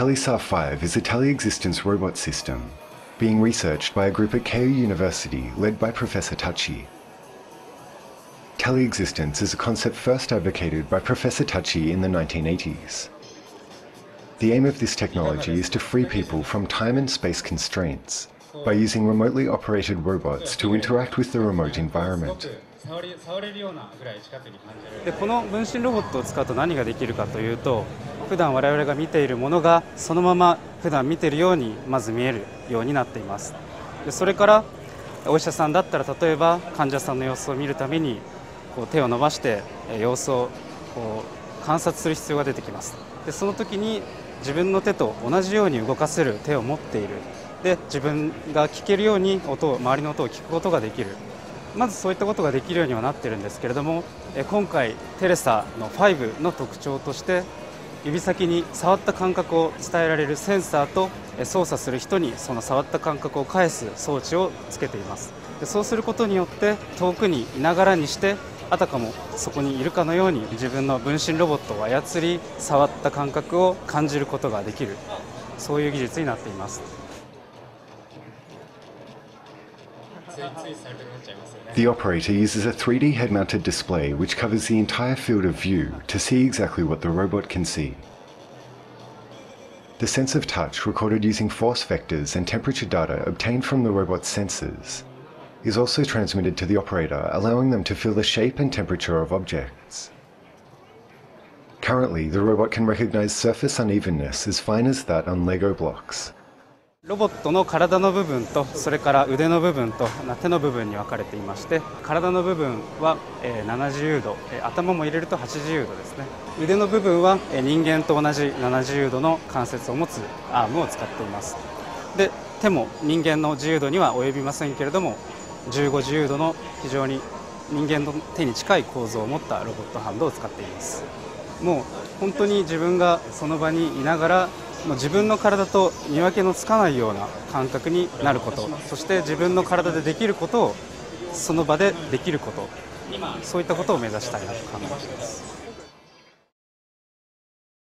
TeleSAR 5 is a teleexistence robot system being researched by a group at Keio University led by Professor Tachi. Teleexistence is a concept first advocated by Professor Tachi in the 1980s. The aim of this technology is to free people from time and space constraints by using remotely operated robots to interact with the remote environment. 触り触れるようなぐらい近くに感じられるでこの分身ロボットを使うと何ができるかというと 普段我々が見ているものがそのまま普段見ているようにまず見えるようになっています。でそれからお医者さんだったら例えば患者さんの様子を見るためにこう手を伸ばして様子をこう観察する必要が出てきます。でその時に自分の手と同じように動かせる手を持っている。で自分が聞けるように音を周りの音を聞くことができる。まずそういったことができるようにはなっているんですけれども今回テレサの5の特徴として指先に触った感覚を伝えられるセンサーと操作する人にその触った感覚を返す装置をつけています。でそうすることによって遠くにいながらにしてあたかもそこにいるかのように自分の分身ロボットを操り触った感覚を感じることができる。そういう技術になっています。The operator uses a 3D head mounted display which covers the entire field of view to see exactly what the robot can see. The sense of touch, recorded using force vectors and temperature data obtained from the robot's sensors, is also transmitted to the operator, allowing them to feel the shape and temperature of objects. Currently, the robot can recognize surface unevenness as fine as that on Lego blocks. ロボットの体の部分とそれから腕の部分と手の部分に分かれていまして体の部分は70度頭も入れると80度ですね。腕の部分は人間と同じ70度の関節を持つアームを使っています。で手も人間の自由度には及びませんけれども15自由度の非常に人間の手に近い構造を持ったロボットハンドを使っています。もう本当に自分がその場にいながらもう自分の体と見分けのつかないような感覚になること。そして自分の体でできることをその場でできること。そういったことを目指したいなと考えています。